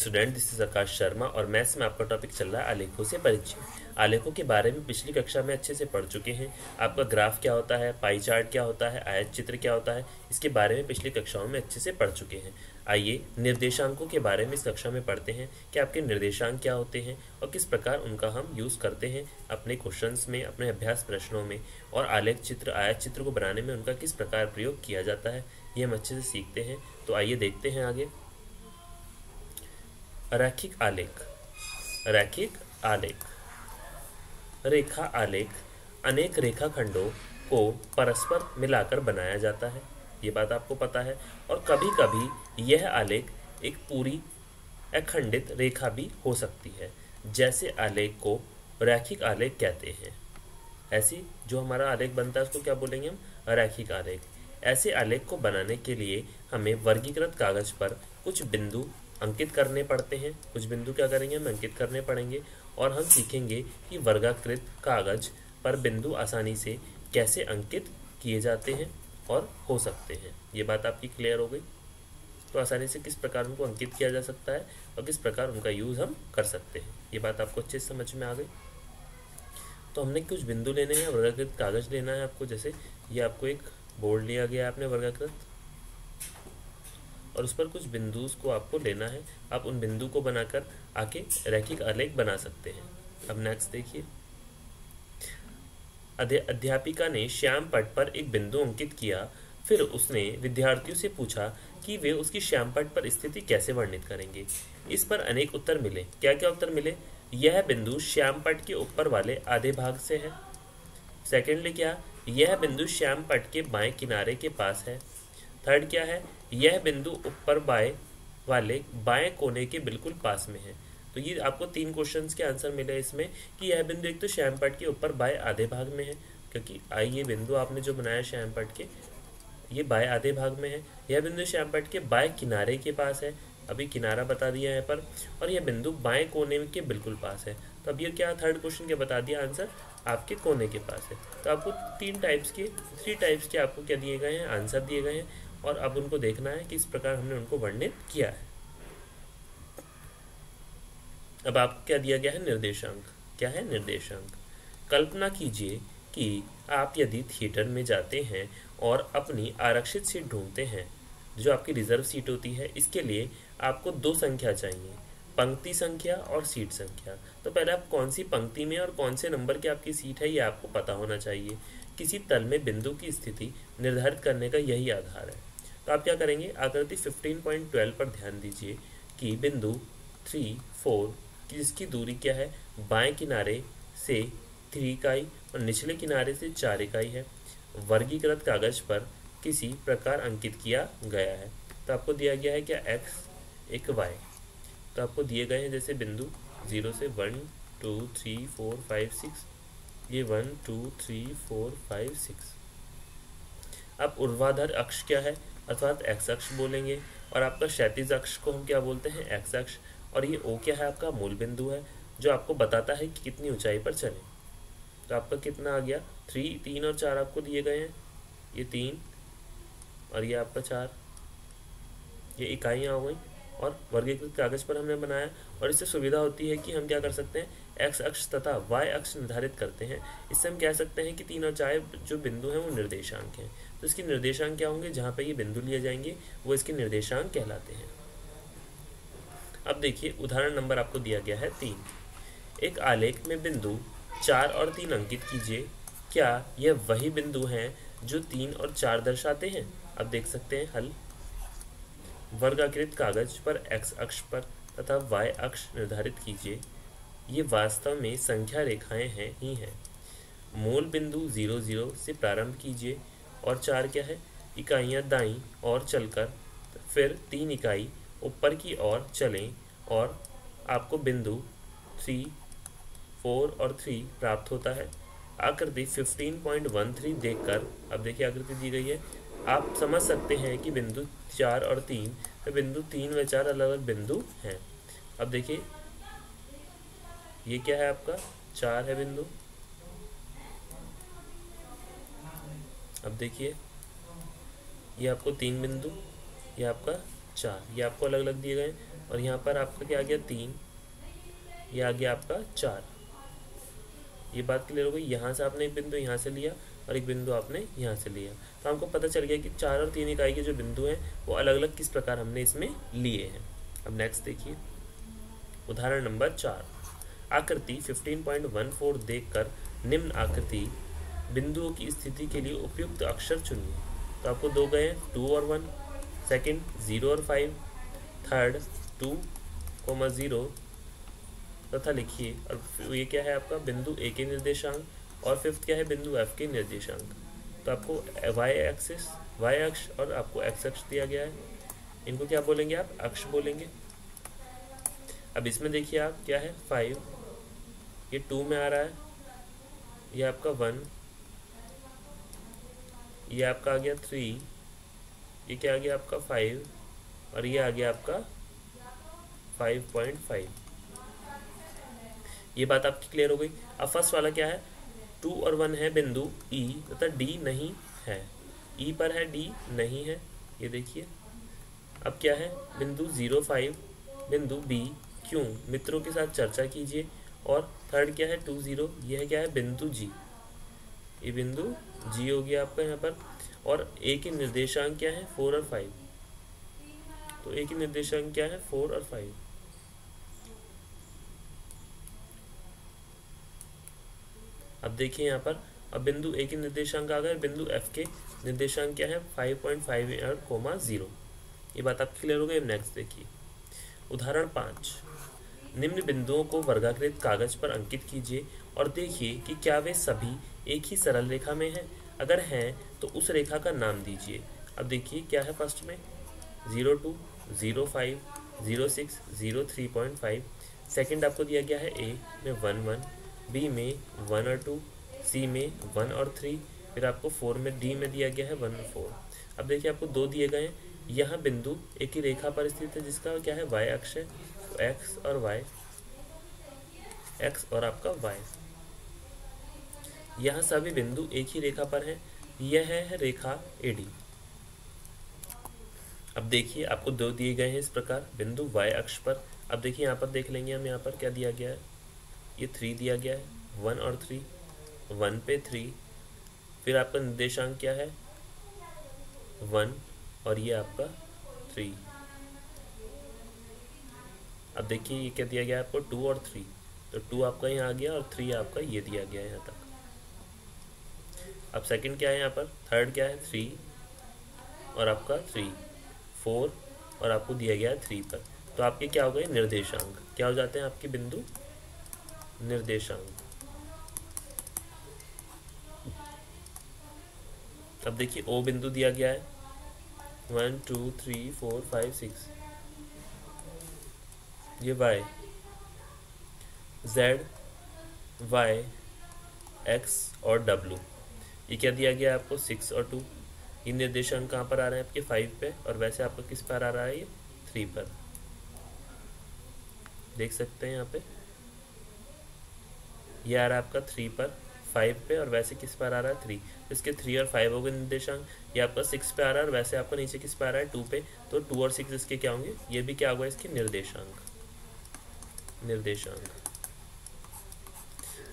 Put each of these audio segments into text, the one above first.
Student this is Akash Sharma और maths में आपका टॉपिक चल रहा है आलेखों से परिचय आलेखों के बारे में पिछली कक्षा में अच्छे से पढ़ चुके हैं। आपका ग्राफ क्या होता है? पाई चार्ट क्या होता है? आयत चित्र क्या होता है? इसके बारे में पिछली कक्षाओं में अच्छे से पढ़ चुके हैं। आइए निर्देशांकों के बारे में इस कक्षा में पढ़ते हैं। कि आपके निर्देशांक क्या होते हैं? और किस प्रकार उनका हम यूज़ करते हैं अपने क्वेश्चन में, अपने अभ्यास प्रश्नों में? और आलेख चित्र, आयत चित्र को बनाने में उनका किस प्रकार प्रयोग किया जाता है? ये हम अच्छे से सीखते हैं। तो आइए देखते हैं आगे। रैखिक आलेख। रैखिक आलेख। रेखा आलेख, अनेक रेखाखंडों को परस्पर मिलाकर बनाया जाता है, ये बात आपको पता है। और कभी कभी यह आलेख एक पूरी अखंडित रेखा भी हो सकती है, जैसे आलेख को रैखिक आलेख कहते हैं। ऐसी जो हमारा आलेख बनता है, उसको क्या बोलेंगे हम? रैखिक आलेख। ऐसे आलेख को बनाने के लिए हमें वर्गीकृत कागज़ पर कुछ बिंदु अंकित करने पड़ते हैं। कुछ बिंदु क्या करेंगे? हम अंकित करने पड़ेंगे और हम सीखेंगे कि वर्गाकृत कागज़ पर बिंदु आसानी से कैसे अंकित किए जाते हैं और हो सकते हैं। ये बात आपकी क्लियर हो गई। तो आसानी से किस प्रकार उनको अंकित किया जा सकता है और किस प्रकार उनका यूज़ हम कर सकते हैं। ये बात आपको अच्छे से समझ में आ गई। तो हमने कुछ बिंदु लेने हैं। वर्गाकृत कागज़ लेना है आपको। जैसे ये आपको एक बोर्ड लिया गया है आपने वर्गाकृत। और उस पर कुछ बिंदु को आपको लेना है। आप उन बिंदु को बनाकर आके रैखिक आलेख बना सकते हैं। अब नेक्स्ट देखिए। अध्यापिका ने श्याम पट पर एक बिंदु अंकित किया। फिर उसने विद्यार्थियों से पूछा कि वे उसकी श्याम पट पर स्थिति कैसे वर्णित करेंगे। इस पर अनेक उत्तर मिले। क्या क्या उत्तर मिले? यह बिंदु श्याम पट के ऊपर वाले आधे भाग से है। सेकेंडली क्या? यह बिंदु श्याम पट के बाएँ किनारे के पास है। थर्ड क्या है? यह बिंदु ऊपर बाएँ वाले, बाएँ कोने के बिल्कुल पास में है। तो ये आपको तीन क्वेश्चंस के आंसर मिले इसमें कि यह बिंदु एक तो श्यामपट के ऊपर बाएँ आधे भाग में है, क्योंकि आई ये बिंदु आपने जो बनाया श्यामपट के, ये बाएँ आधे भाग में है। यह बिंदु श्यामपट के बाएँ किनारे के पास है। अभी किनारा बता दिया है पर, और यह बिंदु बाएँ कोने के बिल्कुल पास है। तो अब ये क्या थर्ड क्वेश्चन के बता दिया आंसर आपके कोने के पास है। तो आपको तीन टाइप्स के थ्री टाइप्स के आपको क्या दिए गए हैं? आंसर दिए गए हैं। और अब उनको देखना है कि इस प्रकार हमने उनको वर्णित किया है। अब आपको क्या दिया गया है? निर्देशांक। क्या है निर्देशांक? कल्पना कीजिए कि आप यदि थिएटर में जाते हैं और अपनी आरक्षित सीट ढूंढते हैं, जो आपकी रिज़र्व सीट होती है, इसके लिए आपको दो संख्या चाहिए, पंक्ति संख्या और सीट संख्या। तो पहले आप कौन सी पंक्ति में और कौन से नंबर की आपकी सीट है, ये आपको पता होना चाहिए। किसी तल में बिंदु की स्थिति निर्धारित करने का यही आधार है। तो आप क्या करेंगे? आकृति 15.12 पर ध्यान दीजिए कि बिंदु थ्री फोर जिसकी दूरी क्या है? बाएँ किनारे से थ्री इकाई और निचले किनारे से चार इकाई है। वर्गीकृत कागज़ पर किसी प्रकार अंकित किया गया है। तो आपको दिया गया है क्या? एक्स एक वाई तो आपको दिए गए हैं जैसे बिंदु ज़ीरो से one two three four five six ये one two three four five six अब उर्वाधर अक्ष क्या है? अर्थात एक्स अक्ष बोलेंगे। और आपका क्षैतिज अक्ष को हम क्या बोलते हैं? एक्स अक्ष। और ये ओ क्या है? आपका मूल बिंदु है, जो आपको बताता है कि कितनी ऊंचाई पर चले। तो आपका कितना आ गया? थ्री तीन और चार आपको दिए गए हैं। ये तीन और ये आपका चार। ये इकाइयाँ हो गई। और वर्गीकृत कागज़ पर हमने बनाया। और इससे सुविधा होती है कि हम क्या कर सकते हैं? एक्स अक्ष तथा वाई अक्ष निर्धारित करते हैं। इससे हम कह सकते हैं कि तीन और चार जो बिंदु हैं, वो निर्देशांक हैं। तो इसके निर्देशांक क्या होंगे? जहाँ पर ये बिंदु लिए जाएँगे, वो इसके निर्देशांक कहलाते हैं। अब देखिए, उदाहरण नंबर आपको दिया गया है तीन। एक आलेख में बिंदु चार और तीन अंकित कीजिए। क्या यह वही बिंदु हैं जो तीन और चार दर्शाते हैं? अब देख सकते हैं हल। वर्गाकृत कागज़ पर एक्स अक्ष पर तथा वाई अक्ष निर्धारित कीजिए। ये वास्तव में संख्या रेखाएँ हैं, ही हैं। मूल बिंदु ज़ीरो ज़ीरो से प्रारंभ कीजिए। और चार क्या है? इकाइयाँ दाई और चलकर फिर तीन इकाई ऊपर की ओर चलें और आपको बिंदु थ्री फोर और थ्री प्राप्त होता है। आकृति फिफ्टीन पॉइंट वन 15.13 देखकर, अब देखिए आकृति दी गई है। आप समझ सकते हैं कि बिंदु चार और तीन तो बिंदु तीन व चार अलग अलग बिंदु हैं। अब देखिए, ये क्या है आपका? चार है बिंदु। अब देखिए, ये आपको तीन बिंदु, ये आपका चार, ये आपको अलग अलग दिए गए, और यहाँ पर आपका क्या आ गया तीन, ये आ गया आपका चार। ये बात क्लियर हो गई? यहाँ से आपने एक बिंदु यहाँ से लिया और एक बिंदु आपने यहाँ से लिया। तो हमको पता चल गया कि चार और तीन इकाई के जो बिंदु हैं, वो अलग अलग किस प्रकार हमने इसमें लिए हैं। अब नेक्स्ट देखिए। उदाहरण नंबर चार। आकृति 15.14 देखकर निम्न आकृति बिंदुओं की स्थिति के लिए उपयुक्त अक्षर चुनिए। तो आपको दो गए टू और वन सेकंड ज़ीरो और five third two comma zero तथा लिखिए। और ये क्या है आपका? बिंदु ए के निर्देशांक और फिफ्थ क्या है? बिंदु एफ़ के निर्देशांक। तो आपको वाई एक्सिस वाई अक्ष और आपको एक्स अक्ष दिया गया है। इनको क्या बोलेंगे आप? अक्ष बोलेंगे। अब इसमें देखिए आप क्या है? फाइव ये टू में आ रहा है। ये आपका वन ये आपका आ गया थ्री ये क्या आ गया आपका फाइव और ये आ गया आपका फाइव पॉइंट फाइव ये बात आपकी क्लियर हो गई। अब फ़र्स्ट वाला क्या है? टू और वन है बिंदु ई e, तथा डी नहीं है। ई e पर है डी नहीं है। ये देखिए। अब क्या है? बिंदु ज़ीरो फाइव बिंदु बी क्यों? मित्रों के साथ चर्चा कीजिए। और थर्ड क्या है? टू ज़ीरो यह क्या है? बिंदु जी ये बिंदु जी हो गया आपका यहाँ पर। और ए के निर्देशांक क्या है? फोर और फाइव तो ए के निर्देशांक क्या है? फोर और फाइव अब देखिए यहाँ पर। अब बिंदु ए के निर्देशांक आ गए बिंदु एफ़ के निर्देशांक क्या है? Five point five comma zero ये बात आप क्लियर हो गई? नेक्स्ट देखिए। उदाहरण पाँच। निम्न बिंदुओं को वर्गाकृत कागज़ पर अंकित कीजिए और देखिए कि क्या वे सभी एक ही सरल रेखा में हैं। अगर हैं तो उस रेखा का नाम दीजिए। अब देखिए क्या है फ़र्स्ट में। Zero two, zero five, zero six, zero three point five. Second आपको दिया गया है ए में वन वन, बी में वन और टू, सी में वन और थ्री, फिर आपको फोर में डी में दिया गया है वन और फोर। अब देखिए आपको दो दिए गए हैं। यहाँ बिंदु एक ही रेखा पर स्थित है, जिसका क्या है, वाई अक्ष है। एक्स और वाई एक्स और आपका वाई यहाँ सभी बिंदु एक ही रेखा पर हैं। यह है रेखा एडी अब देखिए, आपको दो दिए गए हैं इस प्रकार। बिंदु वाई अक्ष पर। अब देखिए, यहाँ पर देख लेंगे हम, यहाँ पर क्या दिया गया है? ये थ्री दिया गया है। वन और थ्री वन पे थ्री फिर आपका निर्देशांक क्या है? वन और ये आपका थ्री अब देखिए ये क्या दिया गया आपको? टू और थ्री। तो टू आपका यहाँ आ गया और थ्री आपका ये दिया गया है यहाँ तक। अब सेकंड क्या है यहाँ पर? थर्ड क्या है? थ्री और आपका थ्री फोर और आपको दिया गया है थ्री पर तो आपके क्या हो गए? निर्देशांक। क्या हो जाते हैं आपके बिंदु? निर्देशांक। अब देखिए ओ बिंदु दिया गया है। One two three four five six ये वाई जेड वाई एक्स और डब्लू ये क्या दिया गया आपको? सिक्स और टू ये निर्देशांक कहाँ पर आ रहे हैं आपके? फाइव पे। और वैसे आपको किस पर आ रहा है ये? थ्री पर। देख सकते हैं यहाँ पे। ये आ रहा है आपका थ्री पर। फाइव पे और वैसे किस पर आ रहा है? थ्री इसके थ्री और फाइव हो गए निर्देशांक। ये आपका सिक्स पे आ रहा है और वैसे आपका नीचे किस पे आ रहा है? टू पे। तो टू और सिक्स इसके क्या होंगे? ये भी क्या होगा इसके? निर्देशांक। निर्देशांक।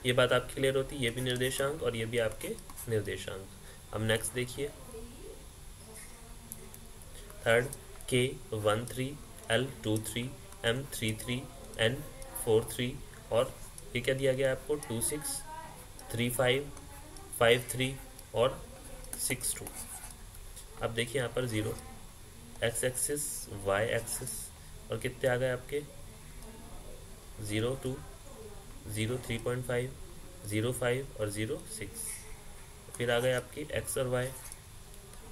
ये बात आपकी क्लियर होती है ये भी निर्देशांक और ये भी आपके निर्देशांक। अब नेक्स्ट देखिए। थर्ड के one three L two three M three three N four three और ये क्या दिया गया आपको? Two six three five five three और सिक्स टू अब देखिए यहाँ पर zero X axis Y axis और कितने आ गए आपके? Zero two, zero three point five, zero five और ज़ीरो सिक्स। फिर आ गए आपके एक्स और Y.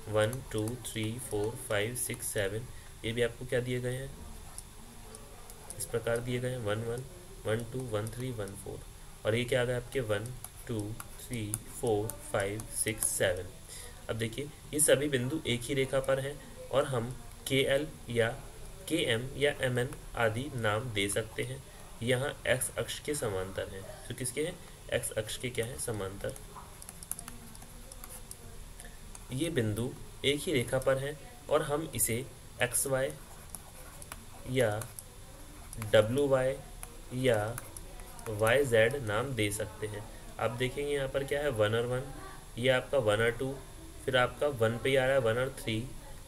One, two, three, four, five, six, seven. ये भी आपको क्या दिए गए हैं? इस प्रकार दिए गए हैं। One one one, two, one, three, one, four. और ये क्या आ गए आपके? One, two, three, four, five, six, seven. अब देखिए, ये सभी बिंदु एक ही रेखा पर हैं और हम के एल या के एम या एम एन आदि नाम दे सकते हैं। यहाँ एक्स अक्ष के समांतर हैं। तो किसके हैं? एक्स अक्ष के क्या है? समांतर। ये बिंदु एक ही रेखा पर है और हम इसे एक्स वाई या डब्लू वाई या वाई जेड नाम दे सकते हैं। आप देखेंगे यहाँ पर क्या है? वन और वन ये आपका वन और टू फिर आपका वन पे आ रहा है वन और थ्री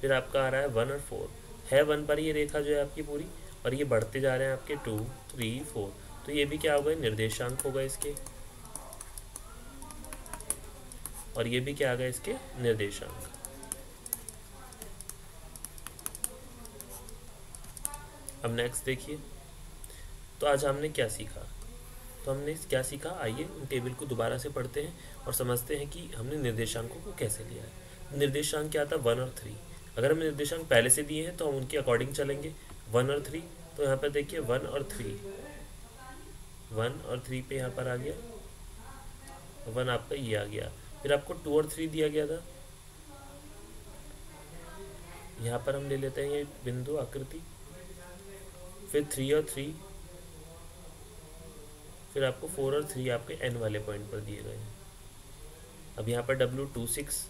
फिर आपका आ रहा है वन और फोर है वन पर ये रेखा जो है आपकी पूरी? और ये बढ़ते जा रहे हैं आपके टू थ्री फोर तो ये भी क्या हो गए? निर्देशांक होगा इसके। और ये भी क्या आ गए इसके? निर्देशांक। अब नेक्स्ट देखिए। तो आज हमने क्या सीखा? तो हमने क्या सीखा? आइए इन टेबल को दोबारा से पढ़ते हैं और समझते हैं कि हमने निर्देशांकों को कैसे लिया है। निर्देशांक क्या था? वन और थ्री अगर हमें निर्देशांक पहले से दिए हैं तो हम उनके अकॉर्डिंग चलेंगे। वन और थ्री तो यहाँ पर देखिए वन और थ्री वन और थ्री पे यहाँ पर आ गया। वन आपका ये आ गया। फिर आपको टू और थ्री दिया गया था। यहाँ पर हम ले लेते हैं ये बिंदु आकृति। फिर थ्री और थ्री फिर आपको फोर और थ्री आपके एन वाले पॉइंट पर दिए गए अब यहाँ पर डब्ल्यू टू सिक्स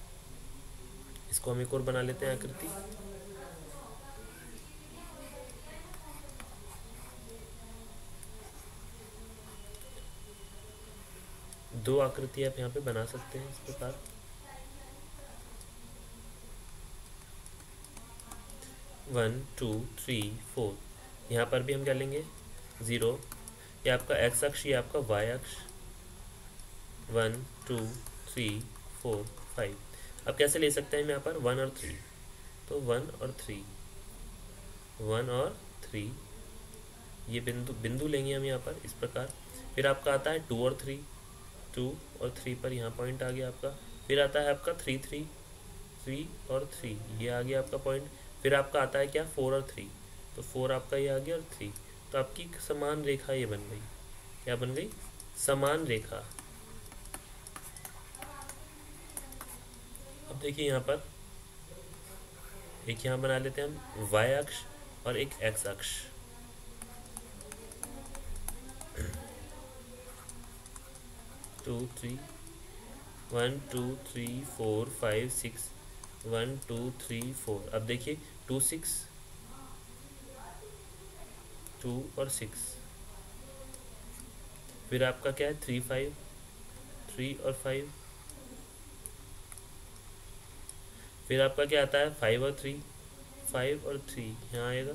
इसको हम एक और बना लेते हैं आकृति। दो आकृति आप यहाँ पे बना सकते हैं इस प्रकार। वन टू थ्री फोर यहाँ पर भी हम क्या लेंगे? ज़ीरो ये आपका एक्स अक्ष, ये आपका वाई अक्ष। One two three four five अब कैसे ले सकते हैं यहाँ पर? वन और थ्री तो वन और थ्री वन और थ्री ये बिंदु बिंदु लेंगे हम यहाँ पर इस प्रकार। फिर आपका आता है टू और थ्री टू और थ्री पर यहाँ पॉइंट आ गया आपका। फिर आता है आपका थ्री थ्री थ्री और थ्री ये आ गया आपका पॉइंट फिर आपका आता है क्या? फोर और थ्री तो फोर आपका ये आ गया और थ्री तो आपकी समान रेखा ये बन गई। क्या बन गई? समान रेखा। अब देखिए यहाँ पर। एक यहाँ बना लेते हैं हम। वाई अक्ष और एक एक्स अक्ष। Two three one two three four five six one two three four अब देखिए टू सिक्स टू और सिक्स फिर आपका क्या है? थ्री फाइव थ्री और फाइव फिर आपका क्या आता है? फाइव और थ्री फाइव और थ्री यहाँ आएगा।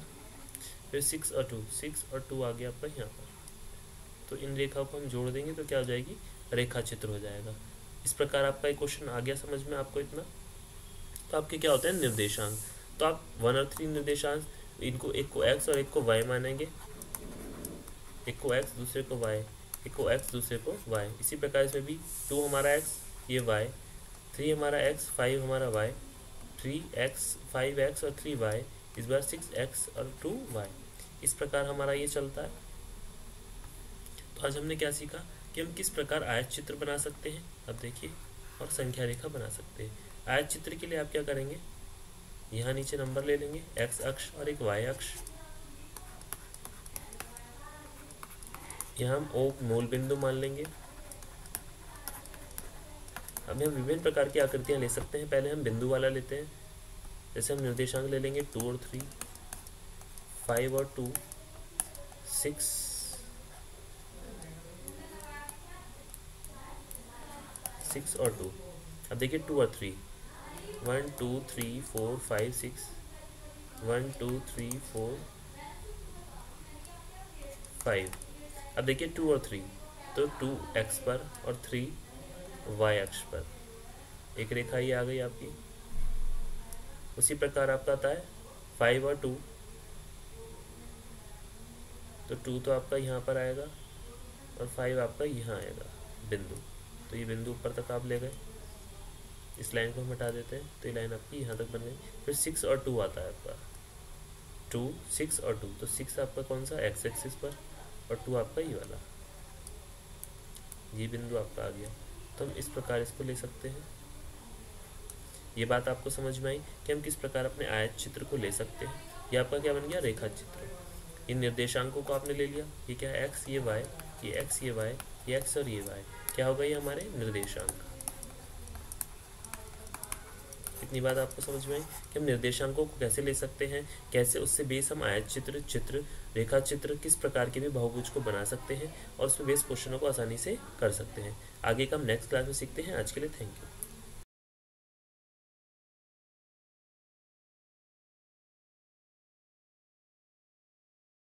फिर सिक्स और टू सिक्स और टू आ गया आपका यहाँ पर। तो इन रेखाओं को हम जोड़ देंगे तो क्या हो जाएगी? रेखा चित्र हो जाएगा। इस प्रकार आपका एक क्वेश्चन आ गया समझ में आपको इतना? तो आपके क्या होते हैं? निर्देशांक। तो आप वन और थ्री निर्देशांक, इनको एक को एक्स और एक को वाई मानेंगे। एक को एक्स दूसरे को वाई एक को एक्स दूसरे को वाई इसी प्रकार इसमें भी टू हमारा एक्स ये वाई थ्री हमारा एक्स फाइव हमारा Y three X five X और थ्री वाई इस बार सिक्स एक्स और टू वाई इस प्रकार हमारा ये चलता है। तो आज हमने क्या सीखा? कि हम किस प्रकार आयत चित्र बना सकते हैं? अब देखिए, और संख्या रेखा बना सकते हैं। आयत चित्र के लिए आप क्या करेंगे? यहाँ नीचे नंबर ले लेंगे एक्स अक्ष और एक वाई अक्ष। यहाँ हम ओ मूल बिंदु मान लेंगे। अब हम विभिन्न प्रकार की आकृतियाँ ले सकते हैं। पहले हम बिंदु वाला लेते हैं। जैसे हम निर्देशांक ले लेंगे टू और थ्री फाइव और टू सिक्स सिक्स और टू। अब देखिए टू और three one two three four five six one two three four five अब देखिए टू और थ्री तो टू एक्स पर और थ्री वाई एक्स पर। एक रेखा ये आ गई आपकी। उसी प्रकार आपका आता है फाइव और टू तो टू तो आपका यहाँ पर आएगा और फाइव आपका यहाँ आएगा, बिंदु। तो ये बिंदु ऊपर तक आप ले गए। इस लाइन को हम हटा देते हैं तो ये लाइन आपकी यहाँ तक बन गई। फिर सिक्स और टू आता है आपका। टू सिक्स और टू तो सिक्स आपका कौन सा? एक्स एक्सिस पर, और टू आपका ये वाला। ये बिंदु आपका आ गया। तो हम इस प्रकार इसको ले सकते हैं। ये बात आपको समझ में आई कि हम किस प्रकार अपने आयत चित्र को ले सकते हैं। ये आपका क्या बन गया? रेखा चित्र इन निर्देशांकों को आपने ले लिया। ये क्या है? एक्स ये वाई ये एक्स ये वाई एक्स और ये वाई क्या होगा ये हमारे निर्देशांक? इतनी बात आपको समझ में कि हम निर्देशांकों को कैसे ले सकते हैं? कैसे उससे बेस हम आयत चित्र चित्र, रेखा चित्र किस प्रकार के भी बहुभुज को बना सकते हैं? और उसमें बेस क्वेश्चनों को आसानी से कर सकते हैं। आगे का हम नेक्स्ट क्लास में सीखते हैं। आज के लिए थैंक यू